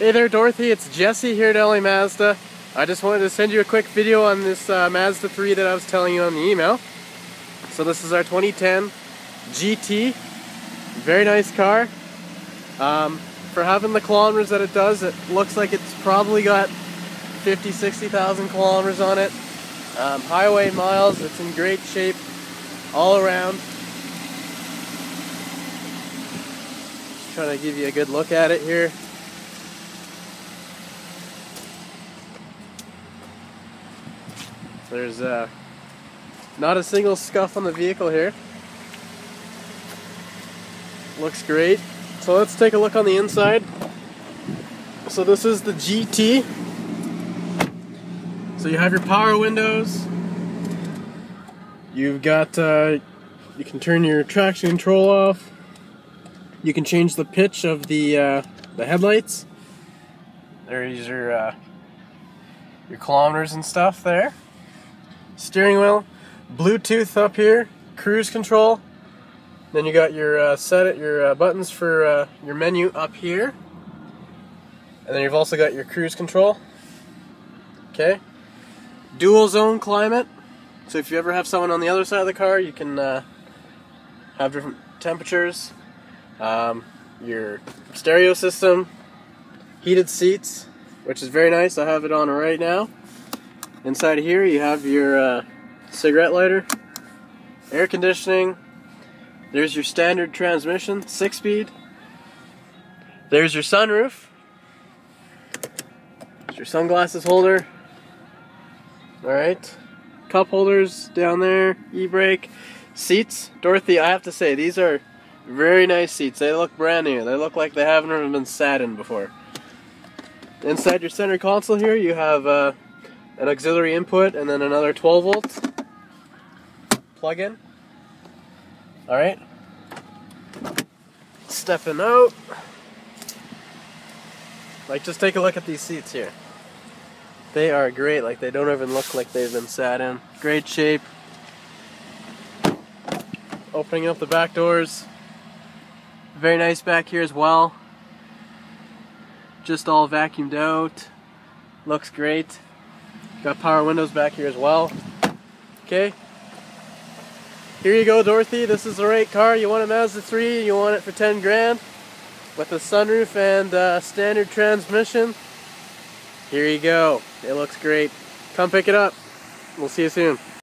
Hey there Dorothy, it's Jesse here at LA Mazda. I just wanted to send you a quick video on this uh, Mazda 3 that I was telling you on the email. So this is our 2010 GT. Very nice car. Um, for having the kilometers that it does, it looks like it's probably got 50, 60,000 kilometers on it. Um, highway miles, it's in great shape all around. Just trying to give you a good look at it here. There's uh, not a single scuff on the vehicle here. Looks great. So let's take a look on the inside. So this is the GT. So you have your power windows. You've got, uh, you can turn your traction control off. You can change the pitch of the, uh, the headlights. There's your, uh, your kilometers and stuff there steering wheel, Bluetooth up here, cruise control. Then you got your uh, set it your uh, buttons for uh, your menu up here, and then you've also got your cruise control. Okay, dual zone climate. So if you ever have someone on the other side of the car, you can uh, have different temperatures. Um, your stereo system, heated seats, which is very nice. I have it on right now. Inside here you have your uh, cigarette lighter, air conditioning, there's your standard transmission, six speed. There's your sunroof. There's your sunglasses holder. Alright. Cup holders down there, e-brake. Seats. Dorothy, I have to say, these are very nice seats. They look brand new. They look like they haven't even been sat in before. Inside your center console here, you have uh, an auxiliary input, and then another 12 volts plug-in. All right. Stepping out. Like, just take a look at these seats here. They are great. Like, they don't even look like they've been sat in. Great shape. Opening up the back doors. Very nice back here as well. Just all vacuumed out. Looks great. Got power windows back here as well. Okay. Here you go, Dorothy. This is the right car. You want a Mazda 3, you want it for 10 grand with a sunroof and uh, standard transmission. Here you go. It looks great. Come pick it up. We'll see you soon.